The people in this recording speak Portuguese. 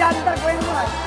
dyan, ntar gue yang.